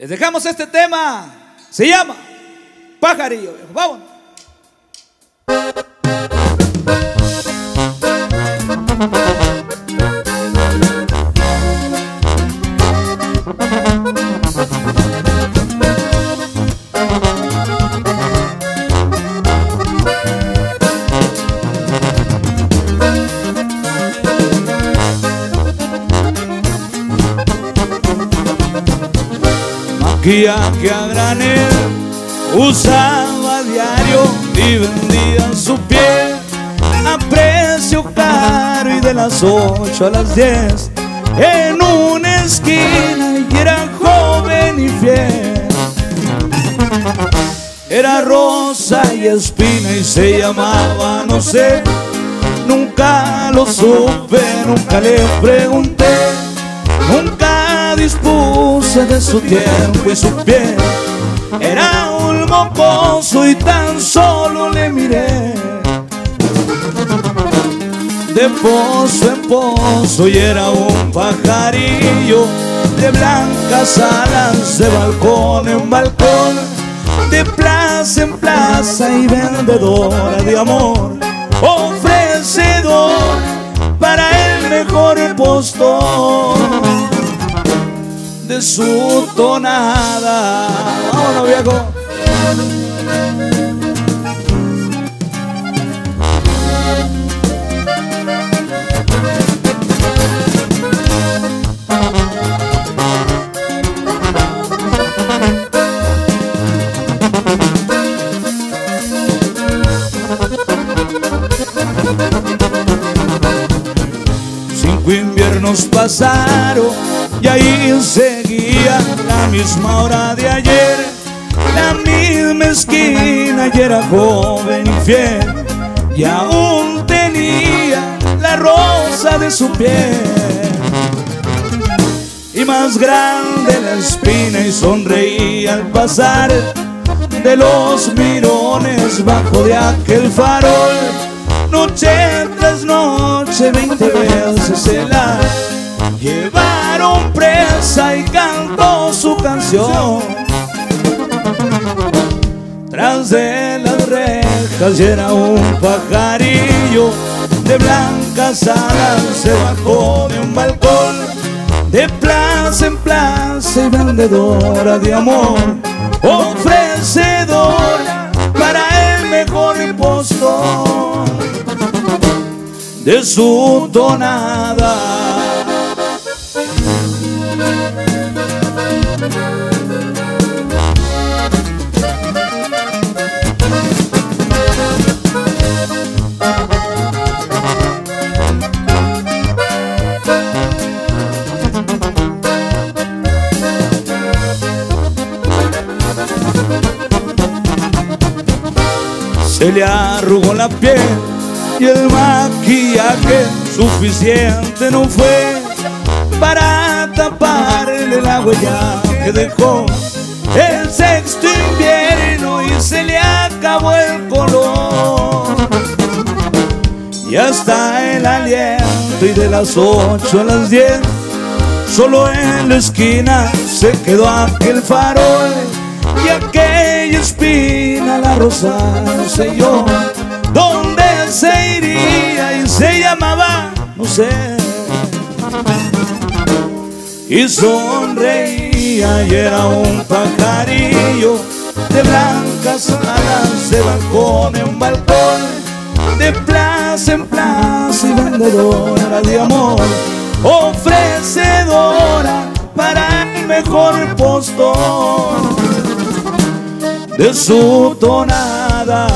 Les dejamos este tema. Se llama Pajarillo. Vamos. Maquillaje a granel usaba diario y vendía su piel a precio caro y de las 8 a las 10 en una esquina y era joven y fiel. Era rosa y espina y se llamaba no sé nunca lo supe nunca le pregunté dispuse de su tiempo y su piel era un mocoso y tan solo le miré. De pozo en pozo y era un pajarillo de blancas alas de balcón en balcón de plaza en plaza y vendedora de amor. Ofrecedor su tonada. Vámonos, viejo. Cinco inviernos pasaron y ahí seguía la misma hora de ayer, la misma esquina y era joven y fiel y aún tenía la rosa de su piel. Y más grande la espina y sonreía al pasar de los mirones bajo de aquel farol. Noche tras noche veinte veces tras de las rejas era un pajarillo de blancas alas se bajó de un balcón de plaza en plaza y vendedora de amor ofrecedora para el mejor postor de su tonada. Se le arrugó la piel y el maquillaje suficiente no fue para taparle la huella que dejó el sexto invierno y se le acabó el color. Y hasta el aliento y de las ocho a las diez solo en la esquina se quedó aquel farol y aquella espina la rosa no sé yo dónde se iría y se llamaba no sé. Y sonreía y era un pajarillo de blancas alas de balcón en balcón de plaza en plaza y vendedora de amor ofrecedora para el mejor postor de su tonada.